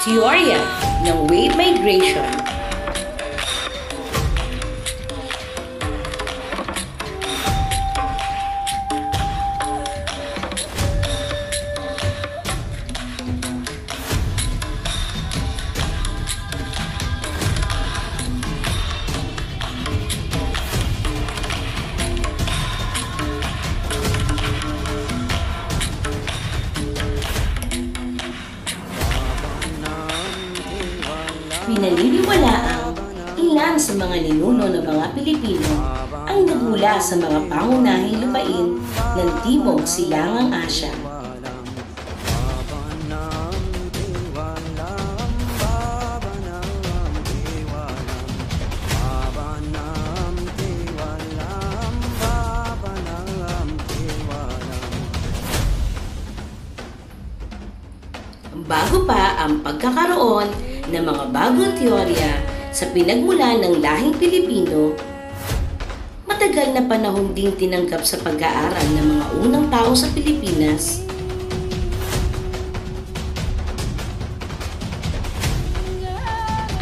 Teorya ng wave migration. Pinaniniwalaang ilan sa mga ninuno ng mga Pilipino ang nagmula sa mga pangunahing lupain ng Timog Silangang Asya. Bago pa ang pagkakaroon ng mga bagong teorya sa pinagmulan ng lahing Pilipino, matagal na panahon ding tinanggap sa pag-aaral ng mga unang tao sa Pilipinas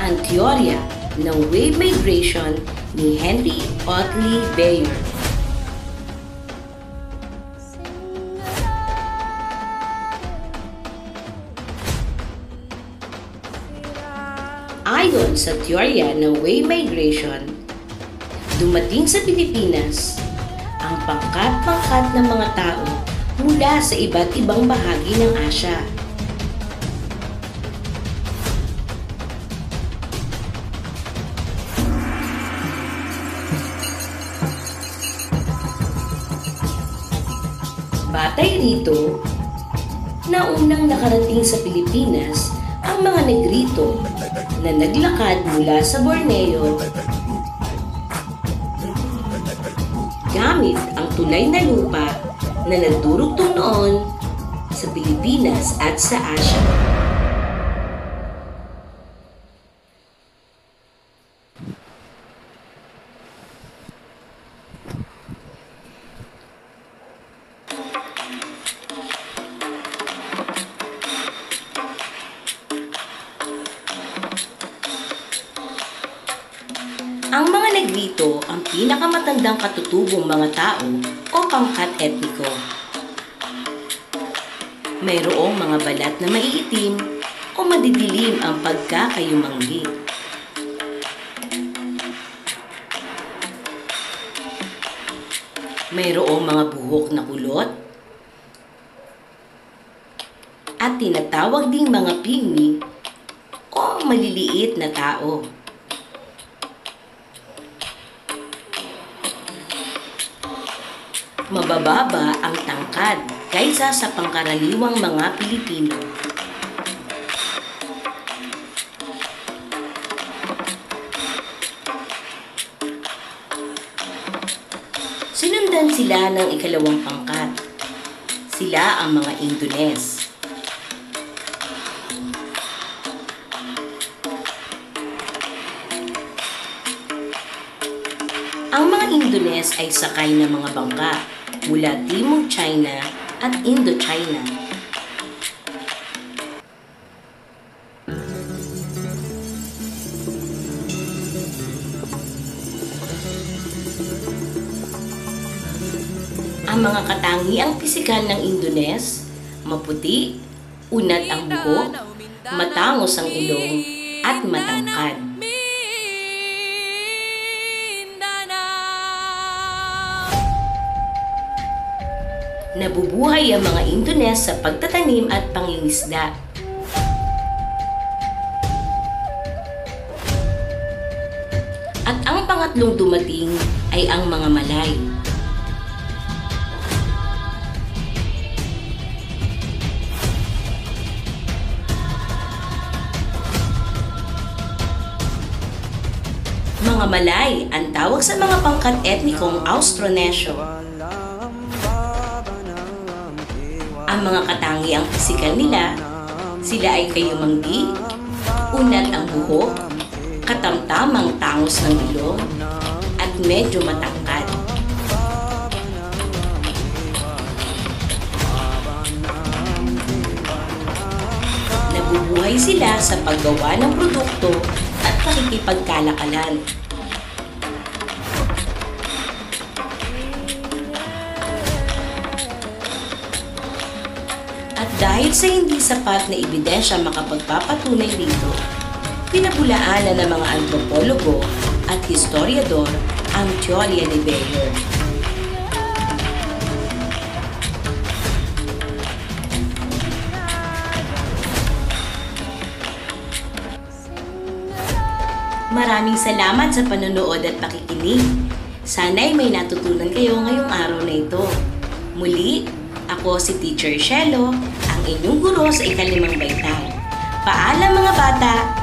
ang teorya ng wave migration ni Henry Otley Beyer. Ayon sa teorya ng wave migration, dumating sa Pilipinas ang pangkat-pangkat ng mga tao mula sa iba't ibang bahagi ng Asya. Batay rito, na unang nakarating sa Pilipinas ang mga negrito na naglakad mula sa Borneo gamit ang tulay na lupa na nagdurugtong noon sa Pilipinas at sa Asia. Ang mga negrito ang pinakamatandang katutubong mga tao o pangkat etniko. Mayroong mga balat na maiitim o madidilim ang pagkakayumanggi. Mayroong mga buhok na kulot at tinatawag ding mga pygmy o maliliit na tao. Mabababa ang tangkad kaysa sa pangkaraniwang mga Pilipino. Sinundan sila ng ikalawang pangkat. Sila ang mga Indones. Ang mga Indones ay sakay ng mga bangka mula Timog China at Indochina. Ang mga katangiang pisikal ng Indones, maputi, unat ang buhok, matangos ang ilong, at matangkad. Nabubuhay ang mga Indones sa pagtatanim at pangingisda. At ang pangatlong dumating ay ang mga Malay. Mga Malay ang tawag sa mga pangkat etnikong Austronesyo. Ang mga katangi ang pisikal nila, sila ay kayumanggi, unat ang buhok, katamtamang tangos ng ilong, at medyo matangkad. nabuhay sila sa paggawa ng produkto at pakikipagkalakalan. Dahil sa hindi sapat na ebidensya makapagpapatunay dito, pinabulaanan ng mga antropologo at historiador ang teorya ni Bayer. Maraming salamat sa panonood at pakikinig. Sana'y may natutunan kayo ngayong araw na ito. Muli, ako si Teacher Shelo, inyong guro sa ikalimang baitang. Paalam mga bata!